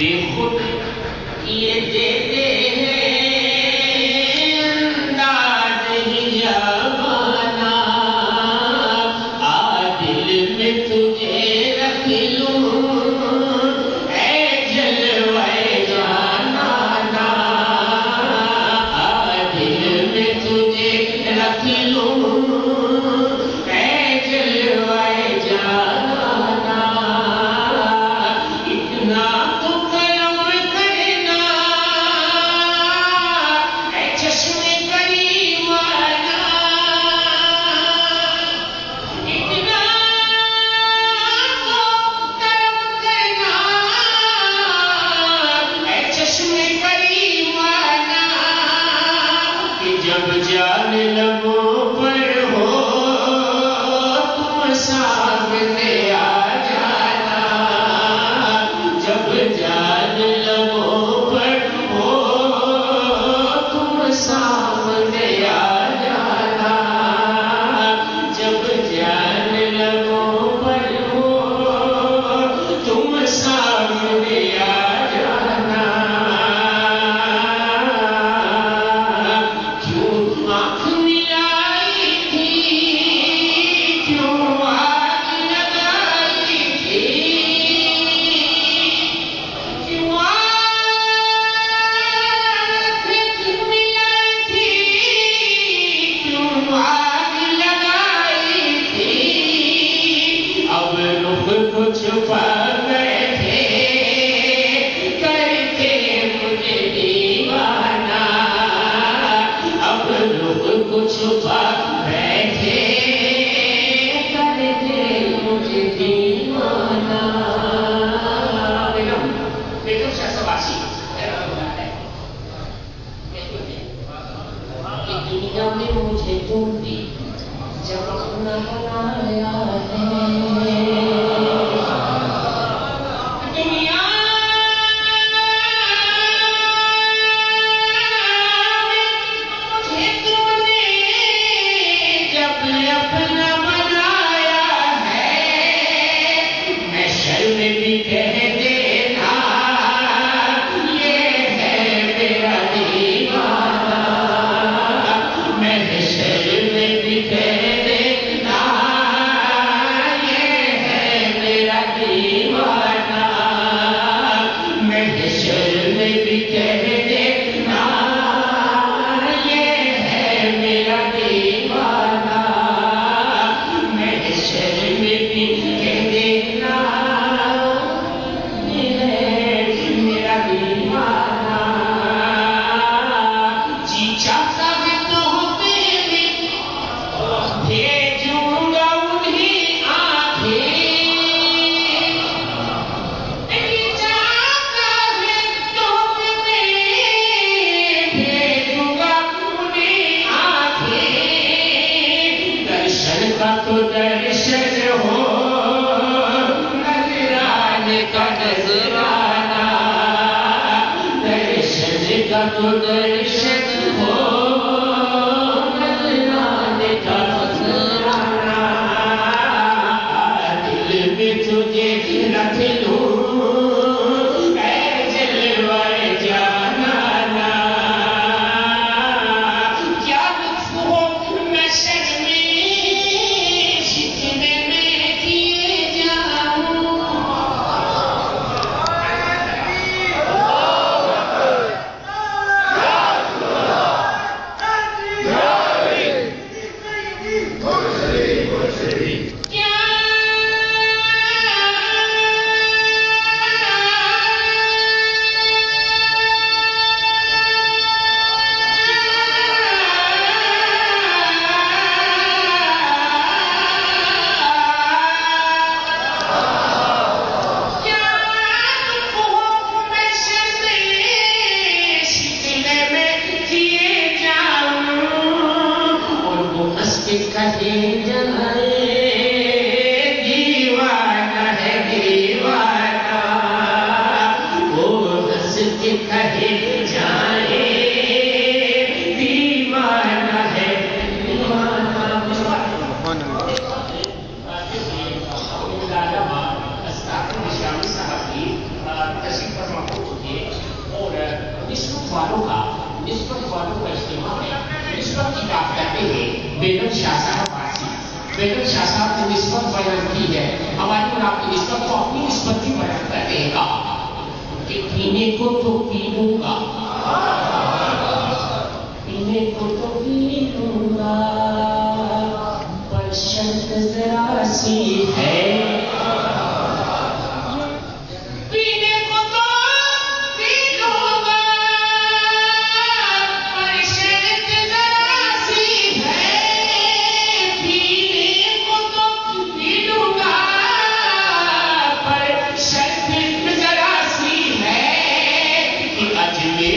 बेखुद हैं अंदाज आदिल में तुझे रख लूँ। फरमाते हैं बेगम शाह बेगम शाह साहब निस्बत बयान की है। हमारी और आपकी निस्बत को अपनी निष्पत्ति बयान करने का। कि पीने को तो पी लूँगा